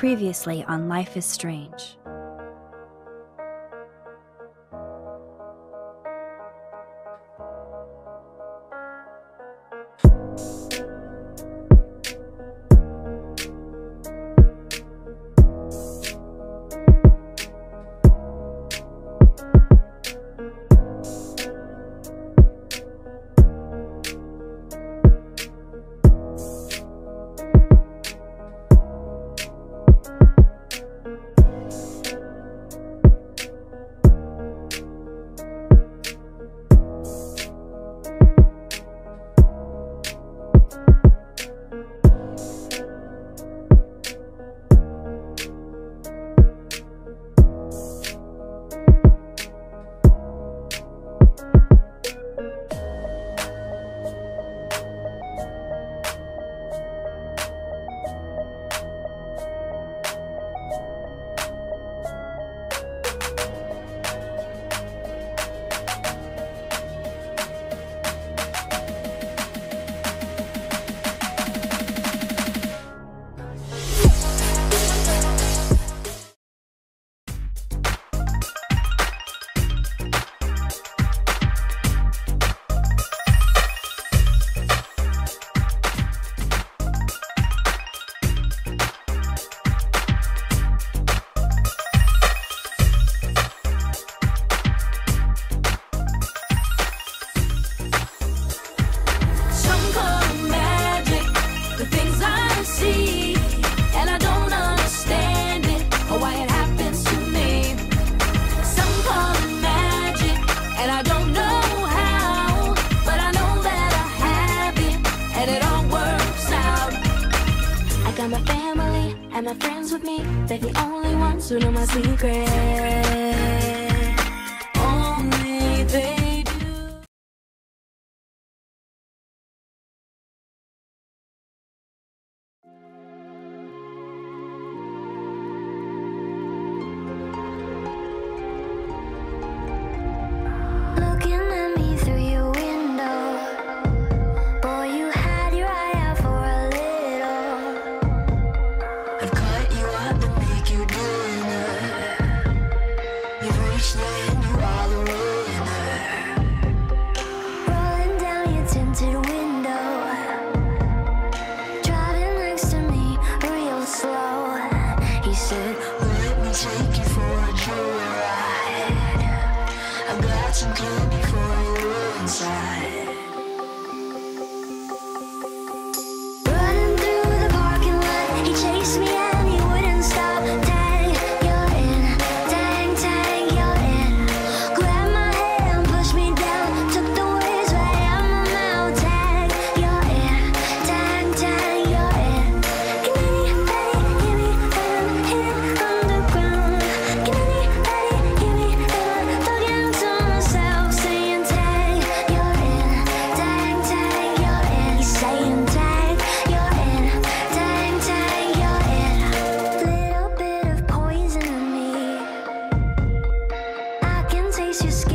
Previously on Life is Strange. the only ones who know my secret. place you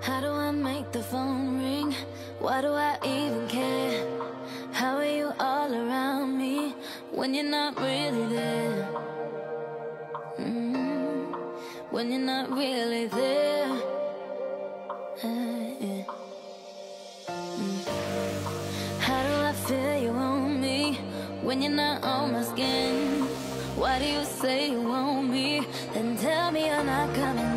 How do I make the phone ring? Why do I even care? How are you all around me when you're not really there? Mm -hmm. When you're not really there. Eh, mm. How do I feel you on me when you're not on my skin? Why do you say you want me? Then tell me you're not coming.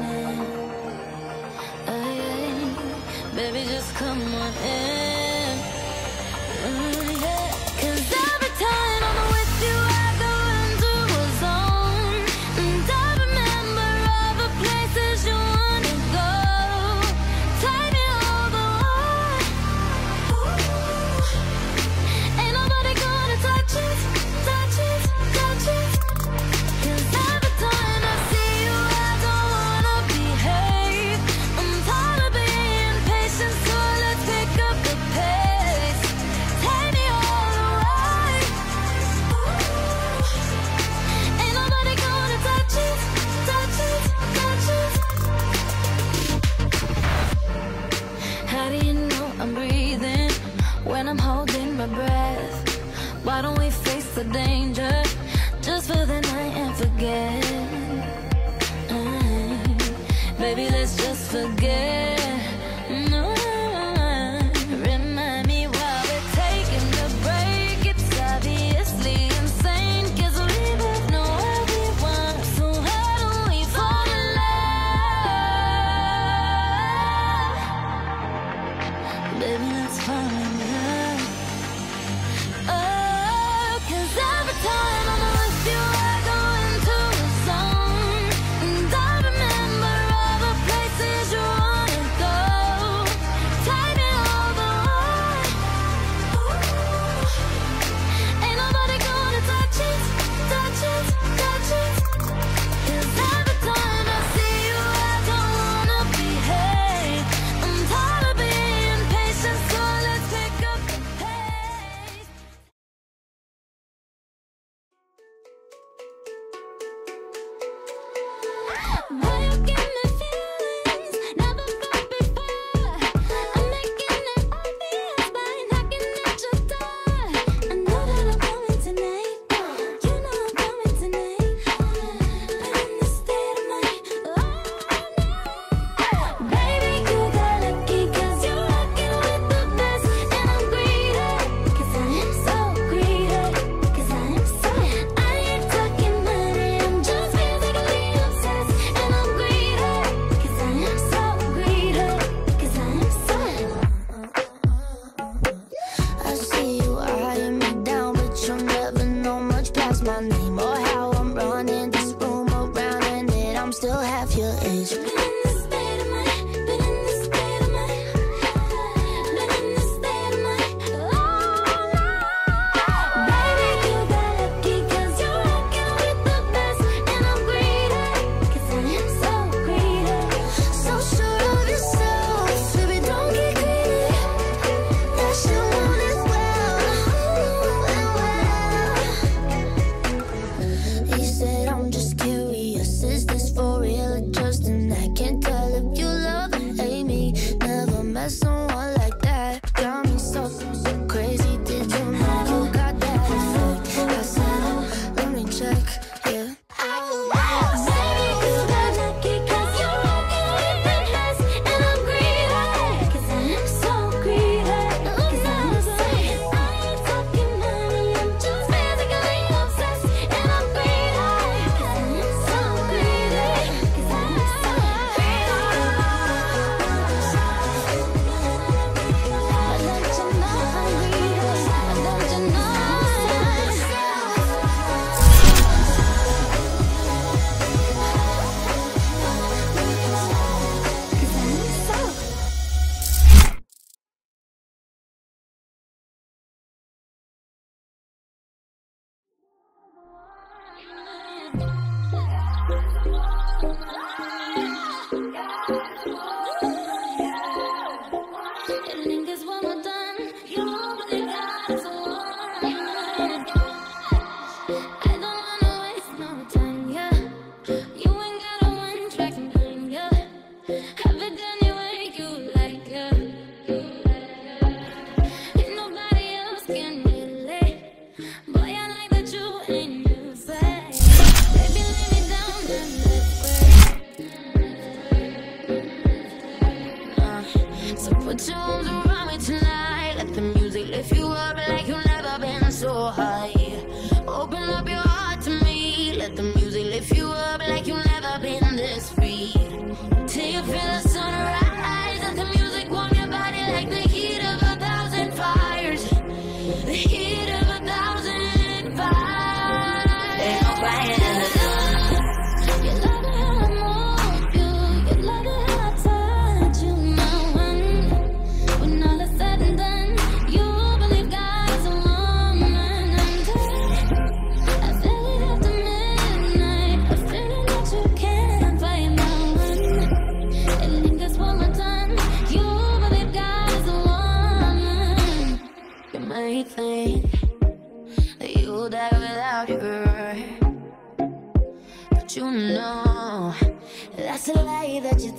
What time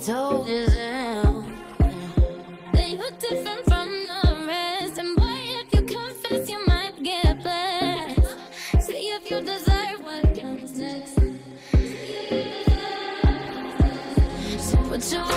you told you're different from the rest. And boy, if you confess, you might get blessed. See if you deserve what comes next. So put your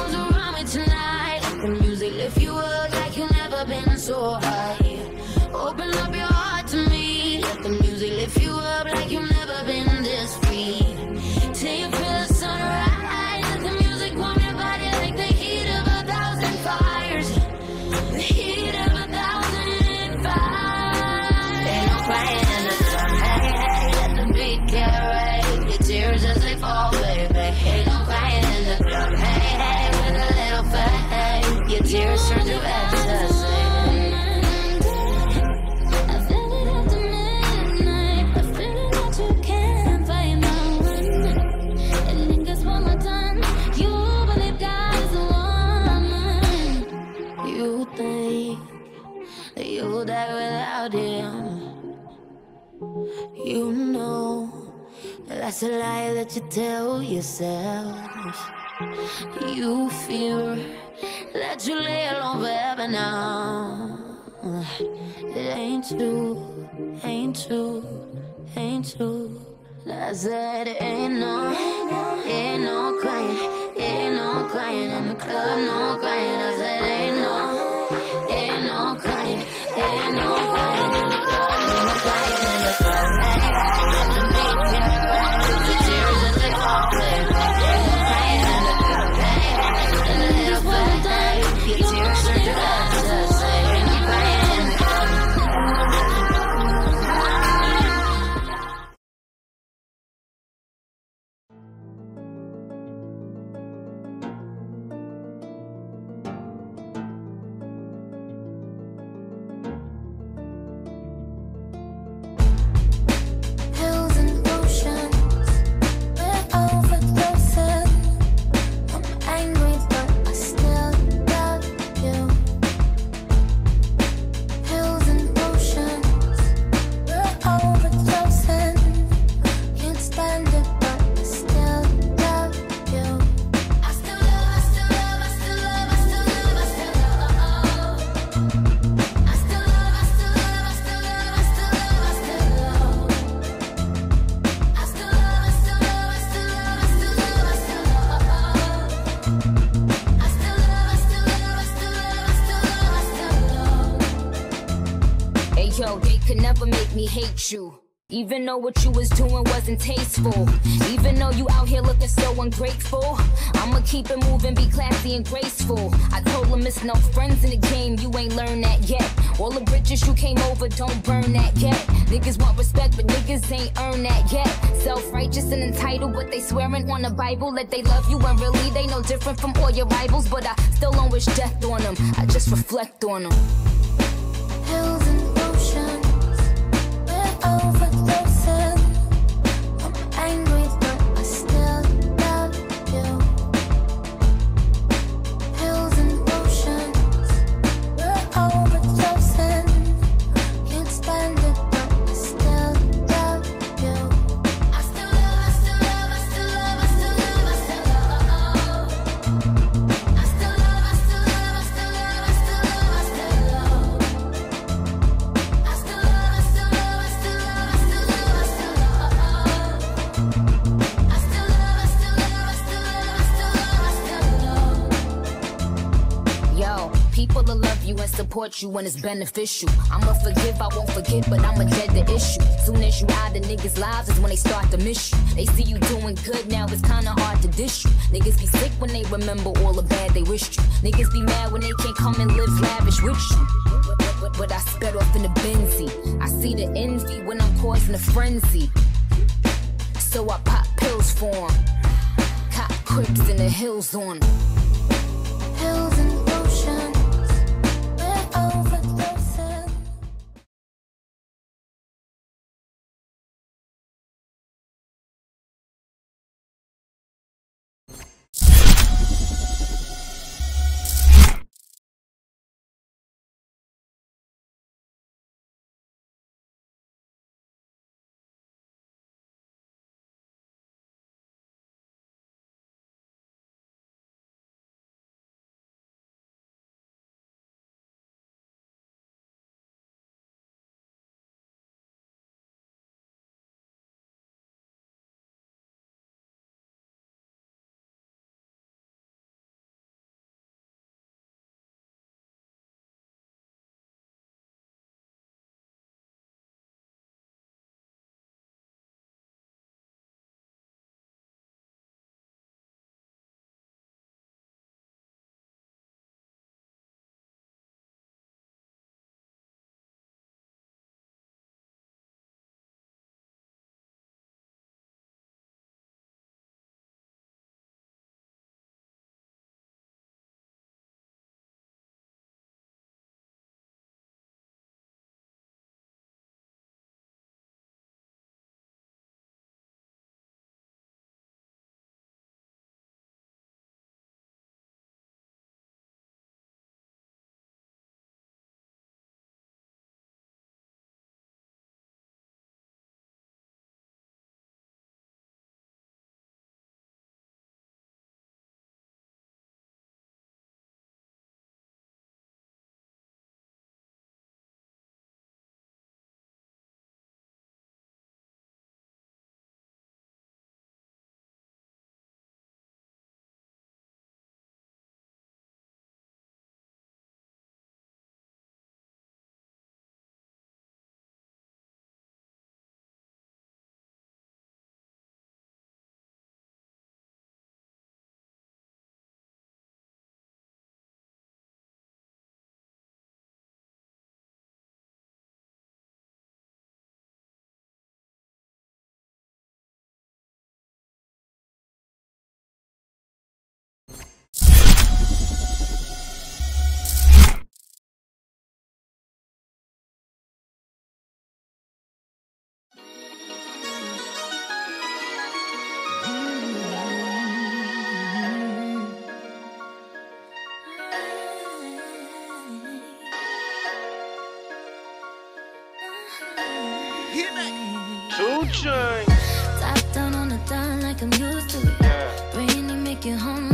You know that's a lie that you tell yourself. You fear that you lay alone forever now. It ain't true, ain't true, ain't true. I said it ain't no, ain't no crying, ain't no crying in the club, no crying. I said hate you. Even though what you was doing wasn't tasteful. Even though you out here looking so ungrateful. I'ma keep it moving, be classy and graceful. I told them it's no friends in the game, you ain't learned that yet. All the bridges you came over, don't burn that yet. Niggas want respect, but niggas ain't earned that yet. Self righteous and entitled, but they swearing on the Bible that they love you, and really they no different from all your rivals. But I still don't wish death on them, I just reflect on them. People will love you and support you when it's beneficial. I'ma forgive, I won't forget, but I'ma dead the issue. Soon as you out the niggas' lives is when they start to miss you. They see you doing good now, it's kinda hard to dish you. Niggas be sick when they remember all the bad they wished you. Niggas be mad when they can't come and live lavish with you. But, but, I sped off in the Benzie. I see the envy when I'm causing a frenzy. So I pop pills for 'em. Cop crips in the hills on 'em. Hills action. Top down on the dime like I'm used to it. Yeah. Rainy, make it home.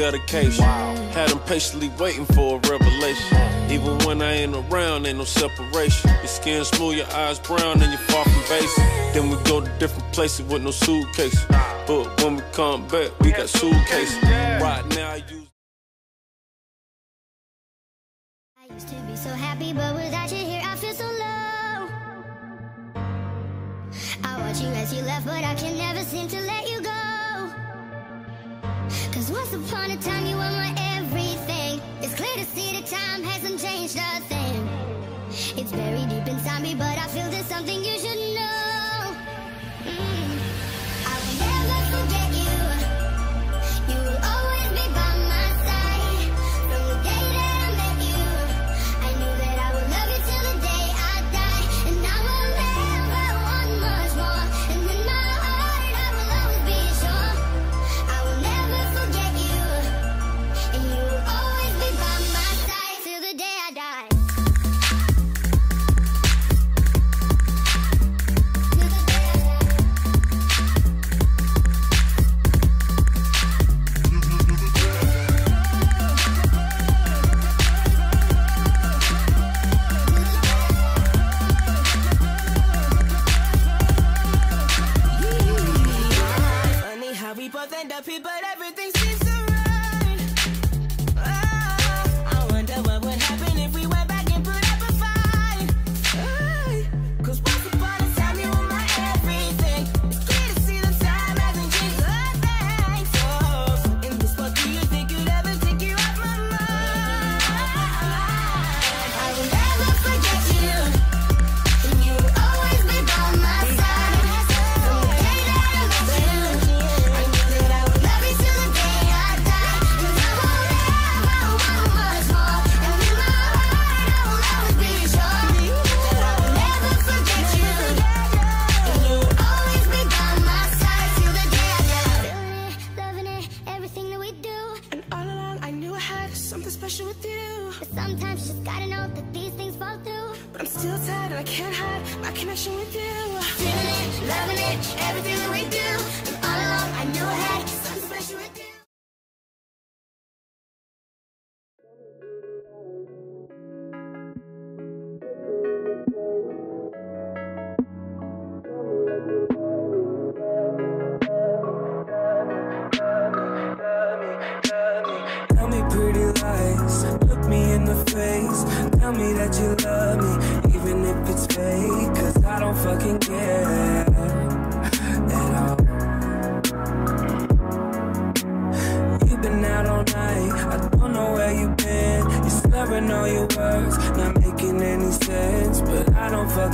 dedication. Wow. Had them patiently waiting for a revelation. Even when I ain't around, ain't no separation. Your skin smooth, your eyes brown, and you're far from basic. Then we go to different places with no suitcase. But when we come back, we got suitcases. Right now, you. I used to be so happy, but without you here, I feel so low. I watch you as you left, but I can never seem to let you. Cause once upon a time you were my everything. It's clear to see that time hasn't changed a thing. It's buried deep inside me but I feel there's something you should know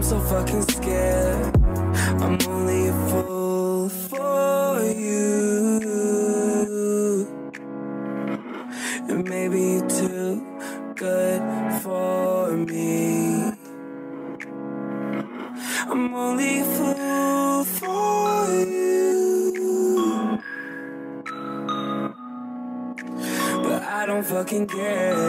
I'm so fucking scared. I'm only a fool for you. And maybe you're too good for me. I'm only a fool for you. But I don't fucking care.